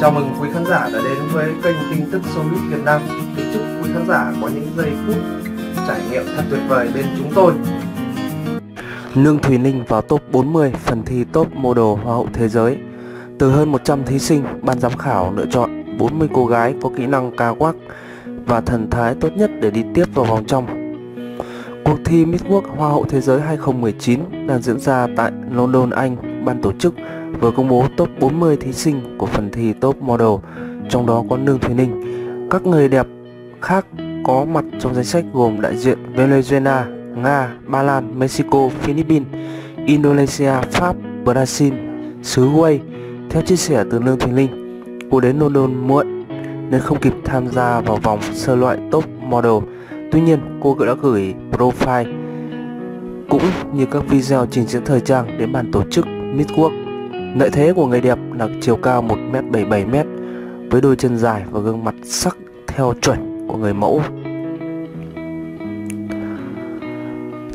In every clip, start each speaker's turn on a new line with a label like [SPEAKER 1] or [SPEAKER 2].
[SPEAKER 1] Chào mừng quý khán giả đã đến với kênh tin tức showbiz Việt Nam. Kính chúc quý khán giả có những giây phút trải nghiệm thật tuyệt vời bên chúng tôi.
[SPEAKER 2] Nương Thùy Ninh vào top 40 phần thi top model Hoa hậu Thế giới. Từ hơn 100 thí sinh, ban giám khảo lựa chọn 40 cô gái có kỹ năng ca quắc và thần thái tốt nhất để đi tiếp vào vòng trong. Cuộc thi Miss World Hoa hậu Thế giới 2019 đang diễn ra tại London, Anh. Ban tổ chức vừa công bố top 40 thí sinh của phần thi top model, trong đó có Nương Thùy Ninh. Các người đẹp khác có mặt trong danh sách gồm đại diện Venezuela, Nga, Ba Lan, Mexico, Philippines, Indonesia, Pháp, Brazil, xứ Wales. Theo chia sẻ từ Nương Thùy Linh, cô đến London muộn nên không kịp tham gia vào vòng sơ loại top model. Tuy nhiên, cô đã gửi profile cũng như các video trình diễn thời trang đến ban tổ chức Miss Quốc. Lợi thế của người đẹp là chiều cao 1m77m với đôi chân dài và gương mặt sắc theo chuẩn của người mẫu.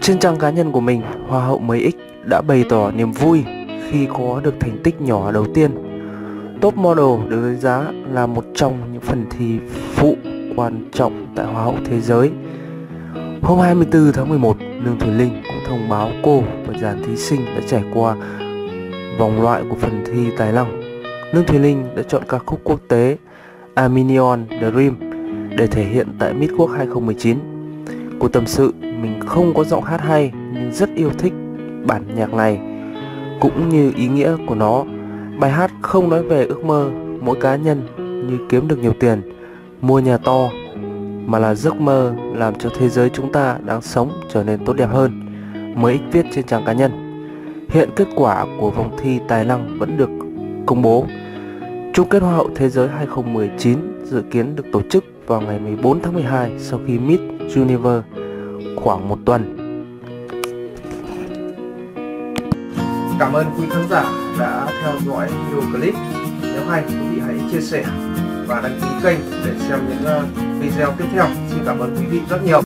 [SPEAKER 2] Trên trang cá nhân của mình, Hoa hậu mới X đã bày tỏ niềm vui khi có được thành tích nhỏ đầu tiên. Top Model được đánh giá là một trong những phần thi phụ quan trọng tại Hoa hậu Thế giới. Hôm 24 tháng 11, Lương Thùy Linh cũng thông báo cô và dàn thí sinh đã trải qua vòng loại của phần thi tài năng. Lương Thùy Linh đã chọn ca khúc quốc tế Arminion Dream để thể hiện tại Miss Quốc 2019. Cô tâm sự mình không có giọng hát hay nhưng rất yêu thích bản nhạc này cũng như ý nghĩa của nó. Bài hát không nói về ước mơ mỗi cá nhân như kiếm được nhiều tiền, mua nhà to mà là giấc mơ làm cho thế giới chúng ta đang sống trở nên tốt đẹp hơn. Mới ít viết trên trang cá nhân. Hiện kết quả của vòng thi tài năng vẫn được công bố. Chung kết Hoa hậu Thế giới 2019 dự kiến được tổ chức vào ngày 14 tháng 12 sau khi Miss Universe khoảng một tuần.
[SPEAKER 1] Cảm ơn quý khán giả đã theo dõi video clip. Nếu hay, quý vị hãy chia sẻ và đăng ký kênh để xem những ờ, video tiếp theo. Xin cảm ơn quý vị rất nhiều.